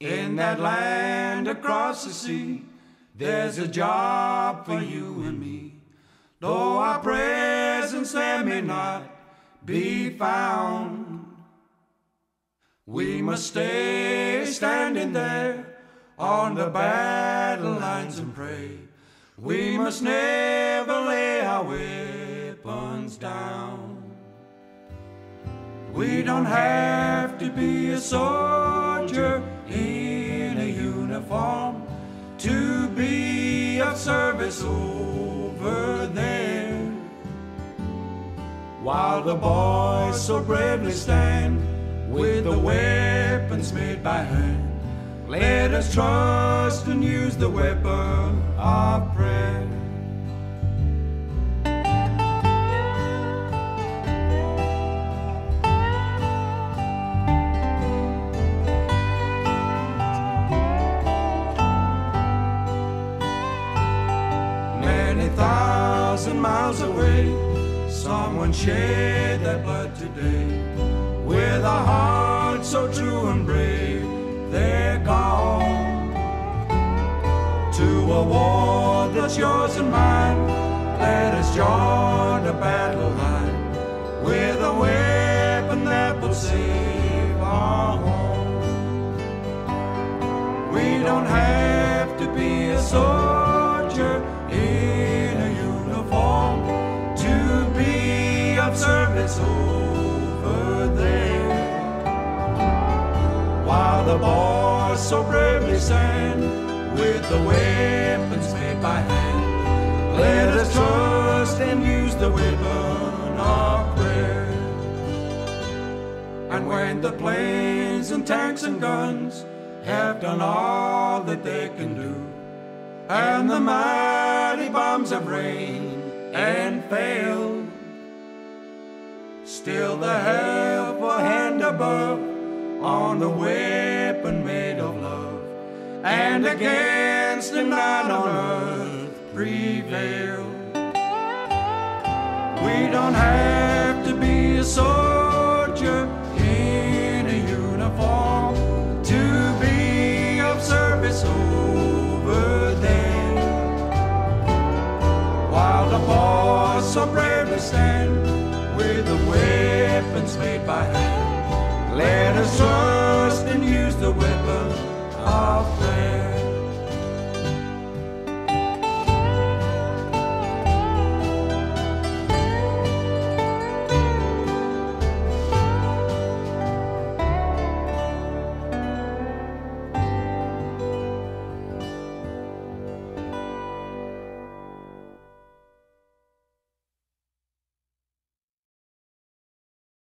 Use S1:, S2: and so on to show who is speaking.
S1: In that land across the sea, there's a job for you and me. Though our presence there may not be found, we must stay standing there on the battle lines and pray. We must never lay our weapons down. We don't have to be a soldier in a uniform to be of service over there. While the boys so bravely stand with the weapons made by hand, let us trust and use the weapon of prayer. Many thousand miles away, someone shed their blood today. With a heart so true and brave, they're gone to a war that's yours and mine. Let us join the battle line with a weapon that will save our home. We don't have to be a soldier the boys so bravely stand with the weapons made by hand, let us trust and use the weapon of prayer. And when the planes and tanks and guns have done all that they can do, and the mighty bombs have rained and failed, still the helpful hand above on the love, and against the night on earth prevail. We don't have to be a soldier in a uniform to be of service over there. While the boys so bravely stand with the weapons made by hand,